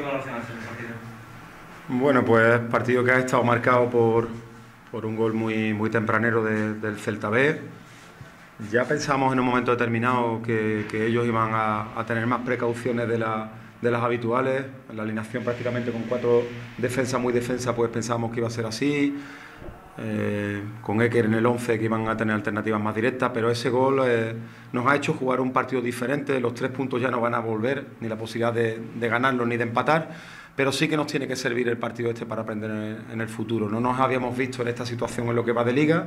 valoración hace el partido? Bueno, pues partido que ha estado marcado por, por un gol muy, muy tempranero de, del Celta B. Ya pensamos en un momento determinado que, que ellos iban a, tener más precauciones de, la, de las habituales. La alineación prácticamente con cuatro defensas muy defensa, pues pensamos que iba a ser así. Eh, con Eker en el 11 que iban a tener alternativas más directas, pero ese gol eh, nos ha hecho jugar un partido diferente, los tres puntos ya no van a volver, ni la posibilidad de, de ganarlos ni de empatar, pero sí que nos tiene que servir el partido este para aprender en en el futuro. No nos habíamos visto en esta situación en lo que va de liga,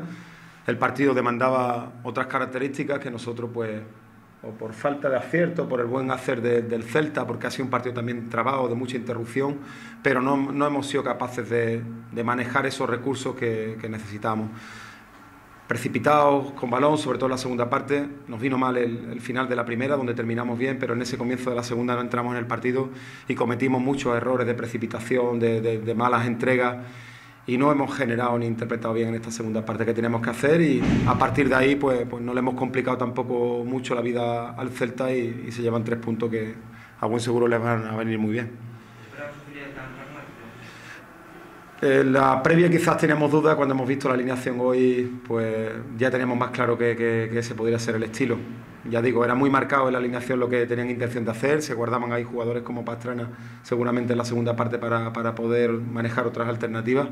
el partido demandaba otras características que nosotros pues o por falta de acierto, por el buen hacer de, del Celta, porque ha sido un partido también trabado, de mucha interrupción, pero no, no hemos sido capaces de, de manejar esos recursos que, necesitamos. Precipitados con balón, sobre todo en la segunda parte, nos vino mal el, final de la primera, donde terminamos bien, pero en ese comienzo de la segunda no entramos en el partido y cometimos muchos errores de precipitación, de malas entregas y no hemos generado ni interpretado bien en esta segunda parte que tenemos que hacer y a partir de ahí pues, pues no le hemos complicado tampoco mucho la vida al Celta y, y se llevan tres puntos que a buen seguro les van a venir muy bien. En la previa quizás teníamos dudas cuando hemos visto la alineación hoy, pues ya teníamos más claro que, que, que, ese podría ser el estilo. Ya digo, era muy marcado en la alineación lo que tenían intención de hacer, se guardaban ahí jugadores como Pastrana seguramente en la segunda parte para, para poder manejar otras alternativas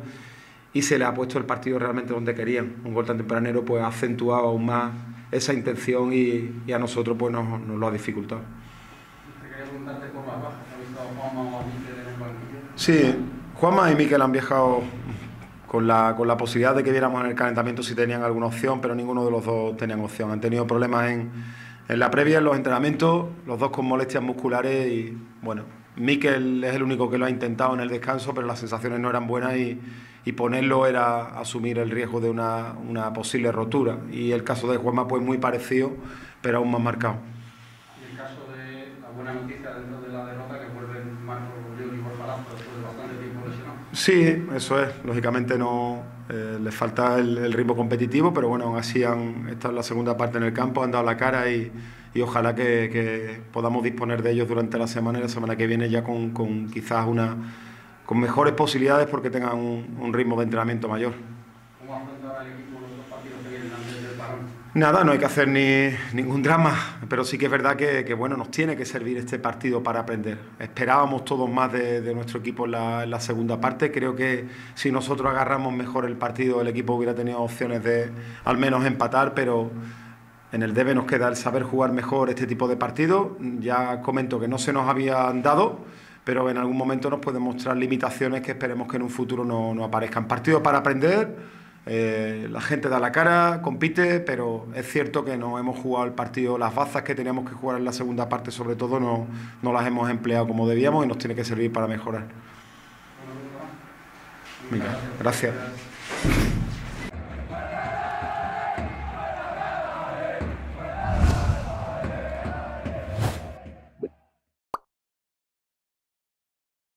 y se le ha puesto el partido realmente donde querían. Un gol tan tempranero pues ha acentuado aún más esa intención y, y a nosotros pues nos, nos, lo ha dificultado. Sí, Juanma y Miquel han viajado con la, con la posibilidad de que viéramos en el calentamiento si tenían alguna opción, pero ninguno de los dos tenían opción. Han tenido problemas en, en la previa, en los entrenamientos, los dos con molestias musculares y bueno, Miquel es el único que lo ha intentado en el descanso, pero las sensaciones no eran buenas y, y ponerlo era asumir el riesgo de una, una, posible rotura. Y el caso de Juanma pues muy parecido, pero aún más marcado. Y el caso de la buena noticia dentro de la derrota Sí, eso es. Lógicamente no eh, les falta el, el, ritmo competitivo, pero bueno, aún así han estado en la segunda parte en el campo, han dado la cara y, y ojalá que, que, podamos disponer de ellos durante la semana y la semana que viene ya con, con quizás una con mejores posibilidades porque tengan un, un ritmo de entrenamiento mayor. Nada, no hay que hacer ni, ningún drama, pero sí que es verdad que, bueno, nos tiene que servir este partido para aprender. Esperábamos todos más de, nuestro equipo en la, en la, segunda parte. Creo que si nosotros agarramos mejor el partido, el equipo hubiera tenido opciones de al menos empatar, pero en el debe nos queda el saber jugar mejor este tipo de partidos. Ya comento que no se nos habían dado pero en algún momento nos pueden mostrar limitaciones que esperemos que en un futuro no, no aparezcan. Partido para aprender, eh, la gente da la cara, compite, pero es cierto que no hemos jugado el partido, las bazas que teníamos que jugar en la segunda parte sobre todo no, no las hemos empleado como debíamos y nos tiene que servir para mejorar. Mira, gracias.